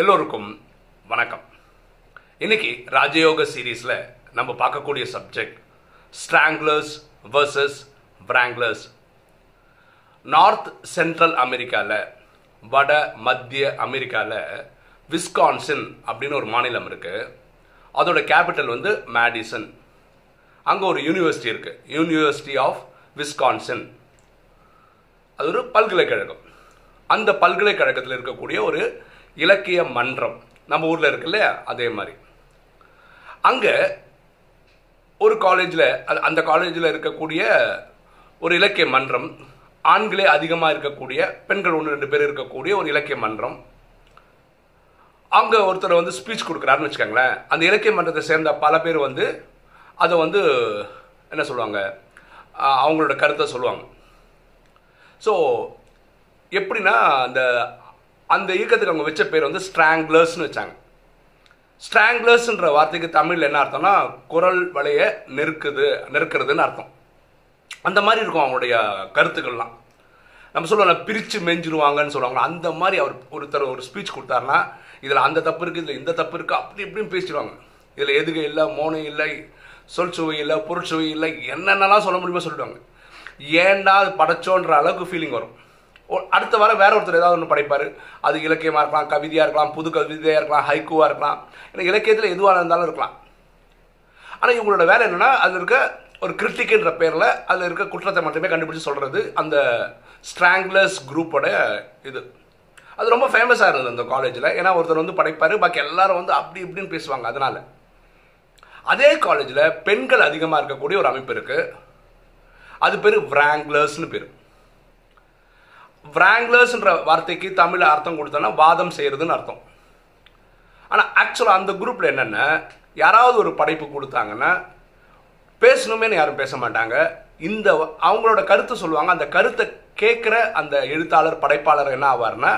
எல்லோருக்கும் வணக்கம். இன்னைக்கு ராஜயோக சீரீஸில் நம்ம பார்க்கக்கூடிய subject stranglers versus wranglers north central அமெரிக்காவில் வட மத்திய அமெரிக்காவில் விஸ்கான்சின் அப்படின்னு ஒரு மாநிலம் இருக்குது அதோட கேபிட்டல் வந்து மேடிசன் அங்கே ஒரு யூனிவர்சிட்டி இருக்குது யூனிவர்சிட்டி ஆஃப் விஸ்கான்சின் அது ஒரு பல்கலைக்கழகம். அந்த பல்கலைக்கழகத்தில் இருக்கக்கூடிய ஒரு இலக்கிய மன்றம். நம்ம ஊரில் இருக்கு இல்லையா அதே மாதிரி. அங்கே ஒரு காலேஜில் அந்த காலேஜில் இருக்கக்கூடிய ஒரு இலக்கிய மன்றம் ஆண்களே அதிகமாக இருக்கக்கூடிய பெண்கள் ஒன்று ரெண்டு பேர் இருக்கக்கூடிய ஒரு இலக்கிய மன்றம். அங்கே ஒருத்தர் வந்து ஸ்பீச் கொடுக்குறாருன்னு வச்சுக்கோங்களேன். அந்த இலக்கிய மன்றத்தை சேர்ந்த பல பேர் வந்து அதை வந்து என்ன சொல்லுவாங்க அவங்களோட கருத்தை சொல்லுவாங்க. ஸோ எப்படின்னா அந்த அந்த இயக்கத்துக்கு அவங்க வச்ச பேர் வந்து ஸ்ட்ராங்லர்ஸ்னு வச்சாங்க. ஸ்ட்ராங்லர்ஸ்ன்ற வார்த்தைக்கு தமிழில் என்ன அர்த்தம்னா குரல் வலைய நெருக்குது நெருக்கிறதுன்னு அர்த்தம். அந்த மாதிரி இருக்கும் அவங்களுடைய கருத்துக்கள்லாம். நம்ம சொல்லுவோம் பிரித்து மெஞ்சிருவாங்கன்னு சொல்லுவாங்க அந்த மாதிரி அவர் ஒருத்தர் ஒரு ஸ்பீச் கொடுத்தாருன்னா இதில் அந்த தப்பு இருக்குது இதில் இந்த தப்பு இருக்குது அப்படி இப்படின்னு பேசிடுவாங்க. இதில் எதுகை இல்லை மோனம் இல்லை சொல் சுவை இல்லை பொருட்சுவை இல்லை என்னென்னலாம் சொல்ல முடியுமோ சொல்லிடுவாங்க. ஏன்டா அது படைச்சோன்ற அளவுக்கு ஃபீலிங் வரும். அடுத்த வாரம் வேற ஒருத்தர் ஏதாவது ஒன்று படைப்பார். அது இலக்கியமாக இருக்கலாம் கவிதையாக இருக்கலாம் புது கவிதையாக இருக்கலாம் ஹைக்கூவாக இருக்கலாம். ஏன்னா இலக்கியத்தில் எதுவாக இருந்தாலும் இருக்கலாம். ஆனால் இவங்களோட வேலை என்னென்னா அதில் இருக்க ஒரு கிரிட்டிக்குன்ற பேரில் அதில் இருக்க குற்றத்தை மட்டுமே கண்டுபிடிச்சு சொல்கிறது அந்த ஸ்ட்ராங்லர்ஸ் குரூப்போட இது. அது ரொம்ப ஃபேமஸாக இருந்தது அந்த காலேஜில் ஏன்னா ஒருத்தர் வந்து படைப்பார் பாக்கி எல்லாரும் வந்து அப்படி இப்படின்னு பேசுவாங்க அதனால். அதே காலேஜில் பெண்கள் அதிகமாக இருக்கக்கூடிய ஒரு அமைப்பு இருக்குது அது பேர் விராங்லர்ஸ்னு பேர். விராங்லர்ஸ்ன்ற வார்த்தைக்கு தமிழில் அர்த்தம் கொடுத்தோன்னா வாதம் செய்கிறதுன்னு அர்த்தம். ஆனால் ஆக்சுவலாக அந்த குரூப்பில் என்னென்ன யாராவது ஒரு படைப்பு கொடுத்தாங்கன்னா பேசணுமேனு யாரும் பேச மாட்டாங்க. இந்த அவங்களோட கருத்து சொல்லுவாங்க. அந்த கருத்தை கேட்குற அந்த எழுத்தாளர் படைப்பாளர் என்ன ஆவார்னா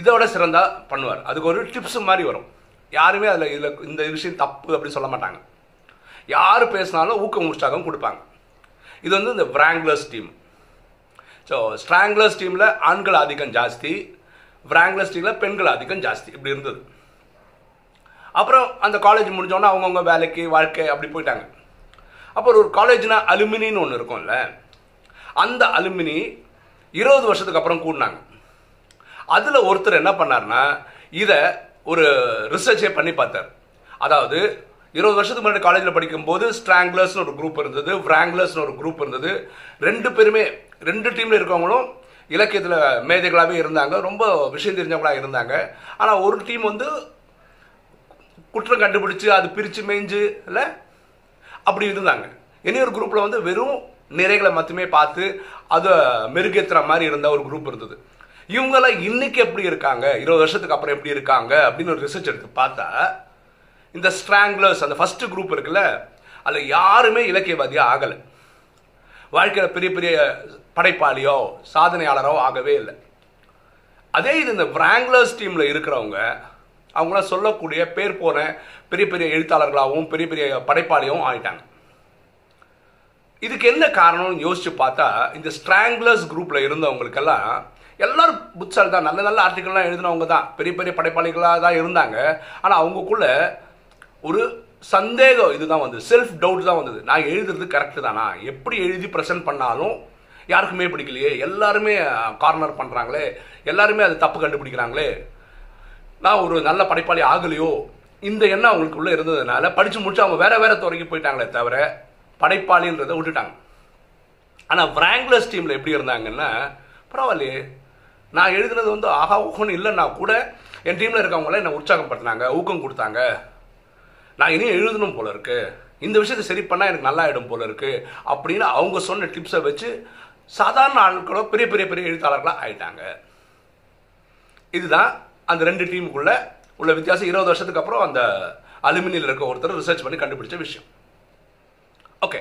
இதோட சிறந்தா பண்ணுவார். அதுக்கு ஒரு டிப்ஸ் மாதிரி வரும். யாருமே அதில் இதில் இந்த விஷயம் தப்பு அப்படி சொல்ல மாட்டாங்க. யார் பேசினாலும் ஊக்கம் உற்சாகம் கொடுப்பாங்க. இது வந்து இந்த விராங்லர்ஸ் டீம் ஸோ ஸ்ட்ராங்லர்ஸ் டீமில் ஆண்கள் ஆதிக்கம் ஜாஸ்தி விராங்லர்ஸ் டீமில் பெண்கள் ஆதிக்கம் ஜாஸ்தி. இப்படி இருந்தது. அப்புறம் அந்த காலேஜ் முடிஞ்சோடனே அவங்கவுங்க வேலைக்கு வாழ்க்கை அப்படி போயிட்டாங்க. அப்புறம் ஒரு காலேஜ்னா அலுமினின்னு ஒன்று இருக்கும்ல. அந்த அலுமினி இருபது வருஷத்துக்கு அப்புறம் கூடினாங்க. அதில் ஒருத்தர் என்ன பண்ணார்னா இதை ஒரு ரிசர்ச்சே பண்ணி பார்த்தார். அதாவது இருபது வருஷத்துக்கு முன்னாடி காலேஜில் படிக்கும்போது ஸ்ட்ராங்லர்ஸ்னு ஒரு குரூப் இருந்தது விராங்லர்ஸ்னு ஒரு குரூப் இருந்தது. ரெண்டு பேருமே ரெண்டு டீமில் இருக்கவங்களும் இலக்கியத்தில் மேதைகளாகவே இருந்தாங்க. ரொம்ப விஷயம் தெரிஞ்சவங்களாக இருந்தாங்க. ஆனால் ஒரு டீம் வந்து குற்றம் கண்டுபிடிச்சு அது பிரித்து மேய்ஞ்சு இல்லை? அப்படி இருந்தாங்க. இனி ஒரு குரூப்பில் வந்து வெறும் நிறைகளை மட்டுமே பார்த்து அதை மெருகேற்றுற மாதிரி இருந்த ஒரு குரூப் இருந்தது. இவங்கெல்லாம் இன்னைக்கு எப்படி இருக்காங்க? இருபது வருஷத்துக்கு அப்புறம் எப்படி இருக்காங்க? அப்படின்னு ஒரு ரிசர்ச் எடுத்து பார்த்தா இந்த ஸ்ட்ராங்லர்ஸ் அந்த ஃபஸ்ட்டு குரூப் இருக்குல்ல அதில் யாருமே இலக்கியவாதியாக ஆகலை. வாழ்க்கையில் பெரிய பெரிய படைப்பாளியோ சாதனையாளரோ ஆகவே இல்லை. அதே இது இந்த பிராங்லர்ஸ் டீமில் இருக்கிறவங்க அவங்களாம் சொல்லக்கூடிய பேர் போன பெரிய பெரிய எழுத்தாளர்களாகவும் பெரிய பெரிய படைப்பாளியாகவும் ஆயிட்டாங்க. இதுக்கு என்ன காரணம்னு யோசிச்சு பார்த்தா இந்த ஸ்ட்ராங்லர்ஸ் குரூப்பில் இருந்தவங்களுக்கெல்லாம் எல்லாரும் புத்தால் தான் நல்ல நல்ல ஆர்டிக்கல்லாம் எழுதினவங்க தான். பெரிய பெரிய படைப்பாளிகளாக தான் இருந்தாங்க. ஆனால் அவங்கக்குள்ள ஒரு சந்தேகம் இதுதான் வந்தது. செல்ஃப் டவுட் தான் வந்தது. நான் எழுதுறது கரெக்டு தானா? எப்படி எழுதி ப்ரெசென்ட் பண்ணாலும் யாருக்குமே பிடிக்கலையே? எல்லாருமே கார்னர் பண்ணுறாங்களே எல்லாருமே அது தப்பு கண்டுபிடிக்கிறாங்களே? நான் ஒரு நல்ல படைப்பாளி ஆகலையோ? இந்த எண்ணம் அவங்களுக்குள்ளே இருந்ததுனால படித்து முடிச்சு அவங்க வேற வேற துறைக்கு போயிட்டாங்களே தவிர படைப்பாளின்றதை விட்டுட்டாங்க. ஆனால் பிராங்லஸ் டீமில் எப்படி இருந்தாங்கன்னா பரவாயில்லையே. நான் எழுதுனது வந்து ஆஹா ஊக்கம்னு இல்லைன்னா கூட என் டீமில் இருக்கவங்களாம் என்னை உற்சாகப்படுத்தினாங்க ஊக்கம் கொடுத்தாங்க. நான் இனியும் எழுதணும் போல இருக்கு. இந்த விஷயத்தை சரி பண்ணால் எனக்கு நல்லா ஆகிடும் போல இருக்கு அப்படின்னு அவங்க சொன்ன டிப்ஸை வச்சு சாதாரண ஆட்களோ பெரிய பெரிய பெரிய எழுத்தாளர்களாக ஆயிட்டாங்க. இதுதான் அந்த ரெண்டு டீமுக்குள்ள உள்ள வித்தியாசம். இருபது வருஷத்துக்கு அப்புறம் அந்த அலுமினியில் இருக்க ஒருத்தர் ரிசர்ச் பண்ணி கண்டுபிடிச்ச விஷயம். ஓகே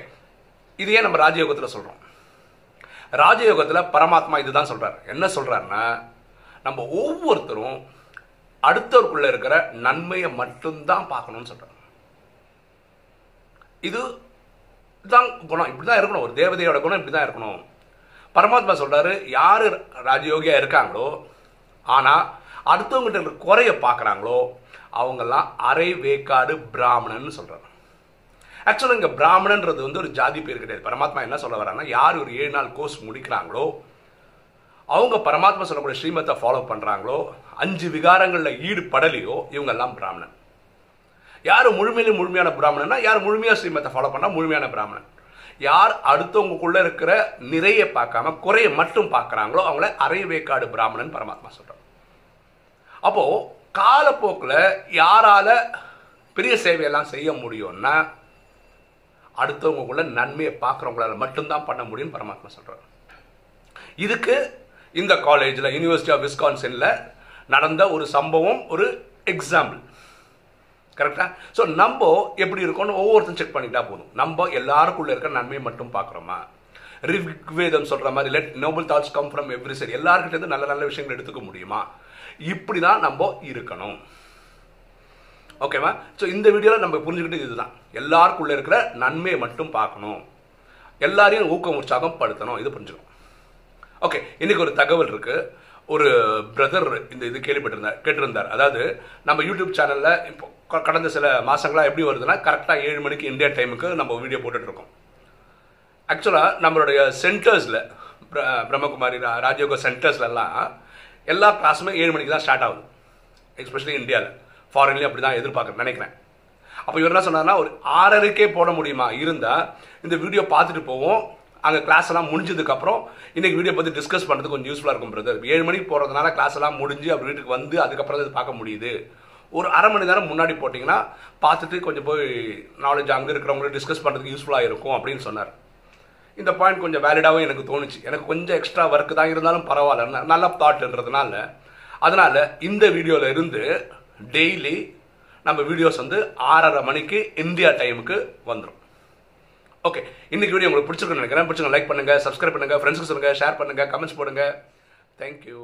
இதையே நம்ம ராஜயோகத்தில் சொல்கிறோம் ராஜயோகத்தில் பரமாத்மா இதுதான் சொல்கிறார் என்ன சொல்கிறாருன்னா நம்ம ஒவ்வொருத்தரும் அடுத்தவருக்குள்ளே இருக்கிற நன்மையை மட்டும்தான் பார்க்கணும்னு சொல்கிறார் இது இதுதான் குணம். இப்படி தான் இருக்கணும். ஒரு தேவதையோட குணம் இப்படி தான் இருக்கணும். பரமாத்மா சொல்கிறாரு யார் ராஜயோகியா இருக்காங்களோ ஆனால் அடுத்தவங்ககிட்ட இருக்கிற குறைய பார்க்குறாங்களோ அவங்கெல்லாம் அரை வேக்காடு பிராமணன் சொல்கிறாங்க ஆக்சுவலாக இங்கே பிராமணன்றது வந்து ஒரு ஜாதி பேர் கிடையாது. பரமாத்மா என்ன சொல்ல வராங்கன்னா யார் ஒரு ஏழு நாள் கோர்ஸ் முடிக்கிறாங்களோ அவங்க பரமாத்மா சொல்லக்கூடிய ஸ்ரீமத்தை ஃபாலோ பண்ணுறாங்களோ அஞ்சு விகாரங்களில் ஈடுபடலையோ இவங்கெல்லாம் பிராமணன். யார் முழுமையிலே முழுமையான பிராமணன்னா யார் முழுமையாக ஸ்ரீமத்தை ஃபாலோ பண்ணால் முழுமையான பிராமணன். யார் அடுத்தவங்களுக்குள்ள இருக்கிற நிறைய பார்க்காம குறைய மட்டும் பார்க்குறாங்களோ அவங்கள அரைவேக்காடு பிராமணன் பரமாத்மா சொல்கிறார் அப்போது காலப்போக்கில் யாரால் பெரிய சேவையெல்லாம் செய்ய முடியும்னா அடுத்தவங்களுக்குள்ள நன்மையை பார்க்குறவங்களால மட்டும்தான் பண்ண முடியும்னு பரமாத்மா சொல்கிறார் இதுக்கு இந்த காலேஜில் யூனிவர்சிட்டி ஆஃப் விஸ்கான்சனில் நடந்த ஒரு சம்பவம் ஒரு எக்ஸாம்பிள் கரெக்டா ஸோ நம்ம எப்படி இருக்கோம்னு ஒவ்வொருத்தரும் செக் பண்ணிட்டா போதும். நம்ம எல்லாருக்குள்ள இருக்கிற நன்மையை மட்டும் பார்க்குறோமா? ரிக்வேதம் சொல்கிற மாதிரி let noble thoughts come from every side எல்லாருக்கிட்டேருந்து நல்ல நல்ல விஷயங்கள் எடுத்துக்க முடியுமா? இப்படி தான் நம்ம இருக்கணும். ஓகேவா ஸோ இந்த வீடியோவில் நம்ம புரிஞ்சுக்கிட்டு இதுதான். எல்லாருக்குள்ளே இருக்கிற நன்மையை மட்டும் பார்க்கணும். எல்லாரையும் ஊக்கம் உற்சாகம் படுத்தணும். இது புரிஞ்சுக்கணும். ஓகே இன்னைக்கு ஒரு தகவல் இருக்குது ஒரு பிரதர் இந்த இது கேள்விப்பட்டிருந்தார் கேட்டிருந்தார். அதாவது நம்ம யூடியூப் சேனலில் இப்போ கடந்த சில மாதங்களாக எப்படி வருதுன்னா கரெக்டாக ஏழு மணிக்கு இந்தியா டைமுக்கு நம்ம வீடியோ போட்டுட்ருக்கோம். ஆக்சுவலாக நம்மளுடைய சென்டர்ஸில் பிரம்மகுமாரி ரா- ராஜயோக சென்டர்ஸ்லலாம் எல்லா கிளாஸுமே ஏழு மணிக்கு தான் ஸ்டார்ட் ஆகுது. எஸ்பெஷலி இந்தியாவில் ஃபாரின்லேயும் அப்படி தான் எதிர்பார்க்குறேன் நினைக்கிறேன். அப்போ இவர் என்ன சொன்னார்னா ஒரு ஆறரைக்கே போட முடியுமா? இருந்தால் இந்த வீடியோ பார்த்துட்டு போவோம். அங்கே கிளாஸ் எல்லாம் முடிஞ்சதுக்கப்புறம் இன்னைக்கு வீடியோ பற்றி டிஸ்கஸ் பண்ணுறது கொஞ்சம் யூஸ்ஃபுல்லாக இருக்கும் பிரதர் ஏழு மணிக்கு போகிறதுனால கிளாஸ் எல்லாம் முடிஞ்சு அப்படி வீட்டுக்கு வந்து அதுக்கப்புறம் தான் இது பார்க்க முடியுது. ஒரு அரை மணி நேரம் முன்னாடி போட்டிங்கன்னா பார்த்துட்டு கொஞ்சம் போய் நாலேஜ் அங்கே இருக்கிறவங்களும் டிஸ்கஸ் பண்ணுறதுக்கு யூஸ்ஃபுல்லாக இருக்கும் அப்படின்னு சொன்னார். இந்த பாயிண்ட் கொஞ்சம் வேலிடாகவும் எனக்கு தோணுச்சு. எனக்கு கொஞ்சம் எக்ஸ்ட்ரா ஒர்க் தான் இருந்தாலும் பரவாயில்ல. நல்ல தாட்ன்றதுனால அதனால் இந்த வீடியோவில் இருந்து டெய்லி நம்ம வீடியோஸ் வந்து ஆறரை மணிக்கு இந்தியா டைமுக்கு வந்துடும் ஓகே இன்னைக்கு வீடியோ உங்களுக்கு பிடிச்சிருக்குன்னு நினைக்கிறேன். பிடிச்சிருங்க லைக் பண்ணுங்கள் சப்ஸ்கிரைப் பண்ணுங்க ஃப்ரெண்ட்ஸ்க்கு சொல்லுங்க ஷேர் பண்ணுங்கள் கமெண்ட்ஸ் போடுங்க. தேங்க்யூ